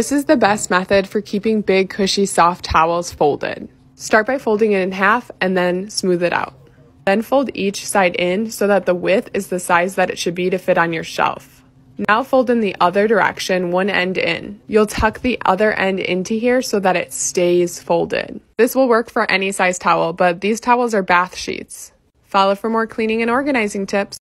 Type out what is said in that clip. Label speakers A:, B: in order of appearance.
A: This is the best method for keeping big, cushy, soft towels folded. Start by folding it in half and then smooth it out. Then fold each side in so that the width is the size that it should be to fit on your shelf. Now fold in the other direction, one end in. You'll tuck the other end into here so that it stays folded. This will work for any size towel, but these towels are bath sheets. Follow for more cleaning and organizing tips.